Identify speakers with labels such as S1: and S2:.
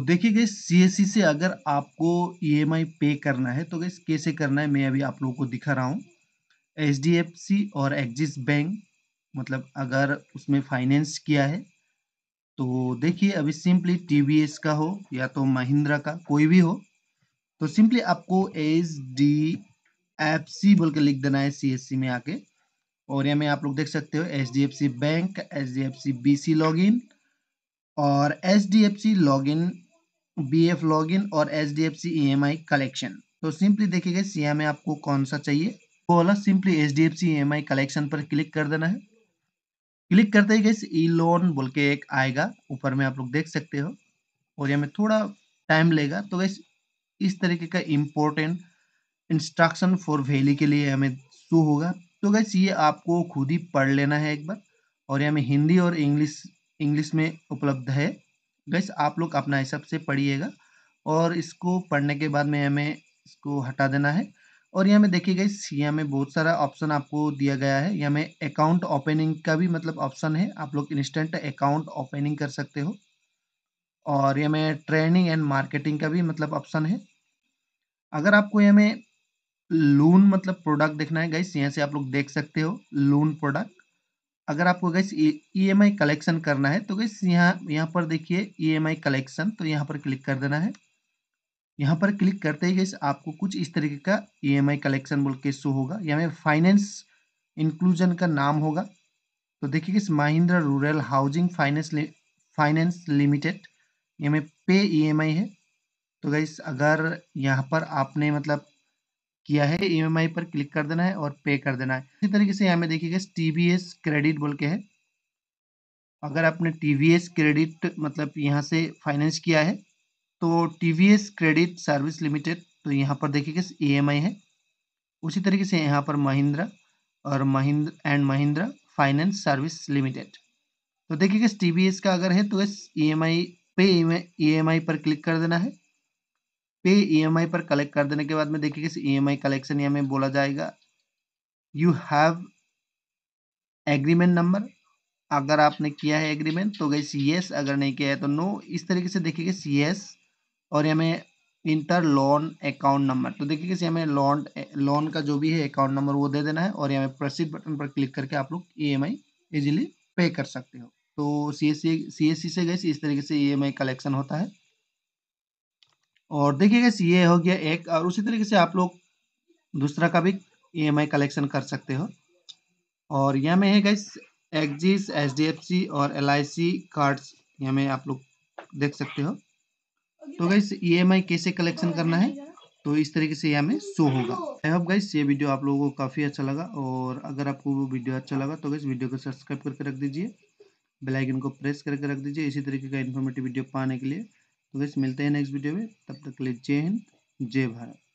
S1: देखिए गई सी से अगर आपको ईएमआई पे करना है तो गई कैसे करना है? मैं अभी आप लोगों को दिखा रहा हूँ। एच और एक्जिस बैंक मतलब अगर उसमें फाइनेंस किया है तो देखिए, अभी सिंपली टीवीएस का हो या तो महिंद्रा का, कोई भी हो तो सिंपली आपको एच डी एफ़ सी बोल के लिख देना है सी एस सी में आके। और यहाँ में आप लोग देख सकते हो H D F C bank H D F C B C log in और H D F C log in B F log in और H D F C E M I collection तो simply देखिएगा यहाँ में आपको कौन सा चाहिए? वो वाला simply H D F C E M I collection पर क्लिक कर देना है। क्लिक करते ही गैस ई लोन बोल के एक आएगा। ऊपर में आप लोग देख सकते हो। और यहाँ में थोड़ा टाइम लेगा। तो गैस इस तरीके का इम्पोर्टेंट इंस्ट्रक्शन फॉर वैली के लिए हमें शो होगा। तो गैस ये आपको खुद ही पढ़ लेना है एक बार। और यहाँ में हिंदी और इंग्लिश इंग्लिश में उपलब्ध है। गैस आप लोग अपना हिसाब से पढ़िएगा और इसको पढ़ने के बाद में हमें इसको हटा देना है। और यहाँ में देखिए गैस, यहाँ में बहुत सारा ऑप्शन आपको दिया गया है। यहाँ में अकाउंट ओपनिंग का भी मतलब ऑप्शन है। आप लोग इंस्टेंट अकाउंट ओपनिंग कर सकते हो। और यहाँ में ट्रेनिंग एंड मार्केटिंग का भी मतलब ऑप्शन है। अगर आपको यहाँ में लोन मतलब प्रोडक्ट देखना है गाइस यहाँ से आप लोग देख सकते हो लोन प्रोडक्ट अगर आपको gas E M I collection करना है तो गैस यहाँ यहाँ पर देखिए ई एम आई कलेक्शन तो यहाँ पर क्लिक कर देना है। यहाँ पर क्लिक करते ही गैस आपको कुछ इस तरीके का ई एम आई कलेक्शन बोल के शो होगा। यहाँ में फाइनेंस इंक्लूजन का नाम होगा। तो देखिए gas Mahindra rural housing finance finance limited यहाँ में पे ई एम आई है। तो गैस अगर यहाँ पर आपने मतलब किया है ई पर क्लिक कर देना है और पे कर देना है। इसी तरीके से यहाँ में देखिएगा टी क्रेडिट बोल के है। अगर आपने टी वी एस क्रेडिट मतलब यहाँ से फाइनेंस किया है तो T V S credit service limited तो यहाँ पर देखिएगा ई एम है। उसी तरीके से यहाँ पर महिंद्रा और Mahindra and Mahindra finance service limited तो देखिएगा टी का अगर है तो इस ईएमआई पे ईएमआई पर क्लिक कर देना है। पे ईएमआई पर कलेक्ट कर देने के बाद में देखिए ई एम आई कलेक्शन यहाँ में बोला जाएगा। यू हैव एग्रीमेंट नंबर अगर आपने किया है एग्रीमेंट तो गई सी एस अगर नहीं किया है तो नो इस तरीके से देखिए सी एस और यहाँ में इंटर लोन अकाउंट नंबर तो देखिए यहाँ में लोन लोन का जो भी है अकाउंट नंबर वो दे देना है और यहाँ प्रोसीड बटन पर क्लिक करके आप लोग ई एम आई इजिली पे कर सकते हो। तो C S C C S C से गए इस तरीके से ई एम आई कलेक्शन होता है। और देखिएगा ये हो गया एक, और उसी तरीके से आप लोग दूसरा का भी ई कलेक्शन कर सकते हो। और यहाँ में है गैस एक्जिस एच और एल आई सी कार्ड्स यहाँ में आप लोग देख सकते हो। तो गैस ई कैसे कलेक्शन करना है? तो इस तरीके से यहाँ में शो होगा। आई होप गाइस ये वीडियो आप लोगों को काफ़ी अच्छा लगा, और अगर आपको वो वीडियो अच्छा लगा तो गाइस वीडियो को सब्सक्राइब करके रख दीजिए। बेल आइकन को प्रेस करके रख दीजिए, इसी तरीके का इन्फॉर्मेटिव वीडियो पाने के लिए। तो वैसे मिलते हैं नेक्स्ट वीडियो में। तब तक के लिए जय हिंद, जय भारत।